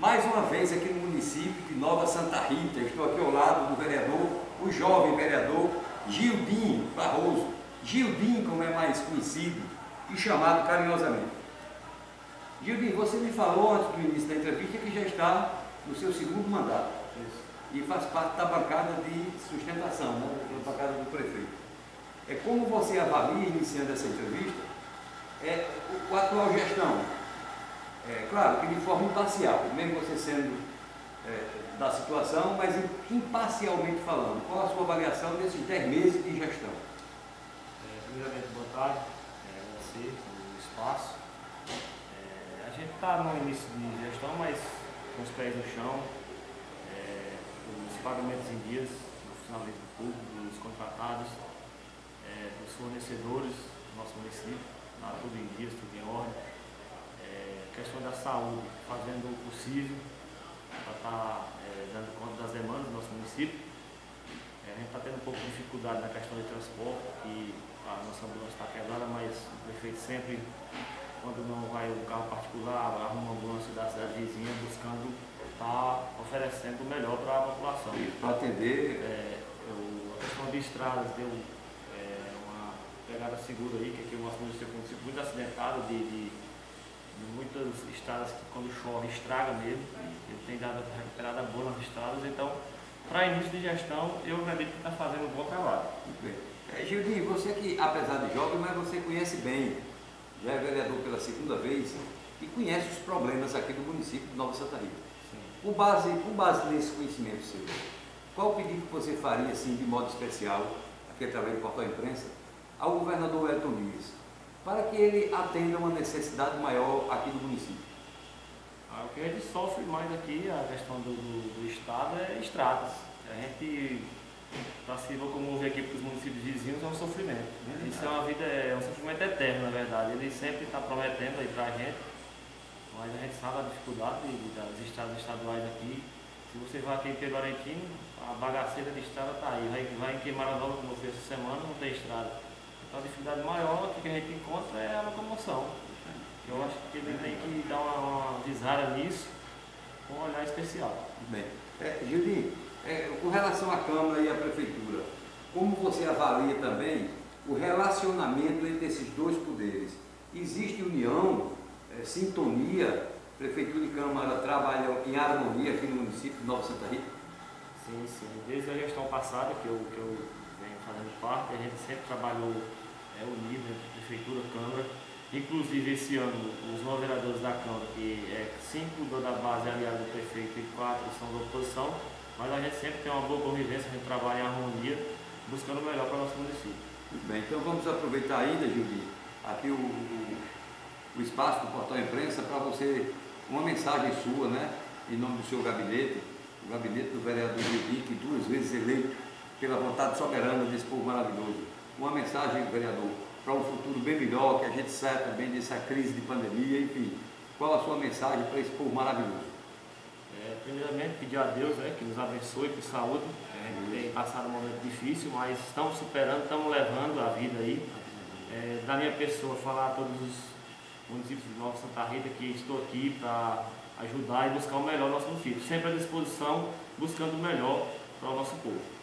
mais uma vez aqui no município de Nova Santa Rita. Estou aqui ao lado do vereador, o jovem vereador Gildinho Barroso. Gildinho, como é mais conhecido e chamado carinhosamente. Gildinho, você me falou antes do início da entrevista que já está no seu segundo mandato. Isso. E faz parte da bancada de sustentação, né? da bancada do prefeito. É como você avalia, iniciando essa entrevista, é, o, a atual gestão, é, claro que de forma imparcial, mesmo você sendo é, da situação, mas imparcialmente falando, qual a sua avaliação desses 10 meses de gestão? É, primeiramente, boa tarde, é, agradecer pelo espaço. É, a gente está no início de gestão, mas com os pés no chão, é, os pagamentos em dias, do funcionamento público, dos contratados, é, dos fornecedores do nosso município, tá tudo em dias, tudo em ordem. Questão da saúde, fazendo o possível para estar tá, é, dando conta das demandas do nosso município. É, a gente está tendo um pouco de dificuldade na questão de transporte, que a nossa ambulância está quebrada, mas o prefeito sempre, quando não vai o carro particular, arruma uma ambulância da cidade vizinha buscando estar tá oferecendo o melhor para a população. Para atender. É, eu, a questão de estradas deu pegada segura aí, que aqui o nosso município é um município muito acidentado, de, de, de, muitas estradas que quando chove estraga mesmo, ele tem dado recuperada boa nas estradas, então para início de gestão eu acredito que está fazendo um bom trabalho. Muito bem. É, Gildinho, você que apesar de jovem, mas você conhece bem, já é vereador pela segunda vez e conhece os problemas aqui do município de Nova Santa Rita. Com base, com base nesse conhecimento seu, qual o pedido que você faria assim, de modo especial, aqui através do portal imprensa, ao governador Elton Dias, para que ele atenda uma necessidade maior aqui do município? Ah, o que a gente sofre mais aqui, a questão do, do, do Estado, é estradas. A gente, para se locomover aqui para os municípios vizinhos, é um sofrimento. É Isso é uma vida, é um sofrimento eterno, na verdade. Ele sempre está prometendo aí para a gente, mas a gente sabe a dificuldade das estradas estaduais aqui. Se você vai aqui em Peguarentino, a bagaceira de estrada está aí. Vai, vai em Queimaranova, como eu fiz essa semana, não tem estrada. A dificuldade maior que a gente encontra é a locomoção. Eu acho que ele tem que dar uma, uma visada nisso com um olhar especial. Bem, é, Gildi, é, com relação à Câmara e à Prefeitura, como você avalia também o relacionamento entre esses dois poderes? Existe união, é, sintonia? Prefeitura e Câmara trabalham em harmonia aqui no município de Nova Santa Rita? Sim, sim. Desde a gestão passada que eu, que eu venho fazendo parte, a gente sempre trabalhou é, unido entre Prefeitura, Câmara. Inclusive esse ano, os nove vereadores da Câmara, que é cinco da base aliada do prefeito e quatro são da oposição, mas a gente sempre tem uma boa convivência, a gente trabalha em harmonia, buscando o melhor para o nosso município. Muito bem, então vamos aproveitar ainda, Gildi, aqui o, o, o espaço do Portal Imprensa para você, uma mensagem sua, né, em nome do seu gabinete, o gabinete do vereador Gildi, que duas vezes eleito pela vontade soberana desse povo maravilhoso uma mensagem, vereador, para um futuro bem melhor, que a gente saia também dessa crise de pandemia, enfim. Qual a sua mensagem para esse povo maravilhoso? É, primeiramente, pedir a Deus né, que nos abençoe com saúde. A gente tem passado um momento difícil, mas estamos superando, estamos levando a vida aí. É, da minha pessoa, falar a todos os municípios de Nova Santa Rita que estou aqui para ajudar e buscar o melhor no nosso município. Sempre à disposição, buscando o melhor para o nosso povo.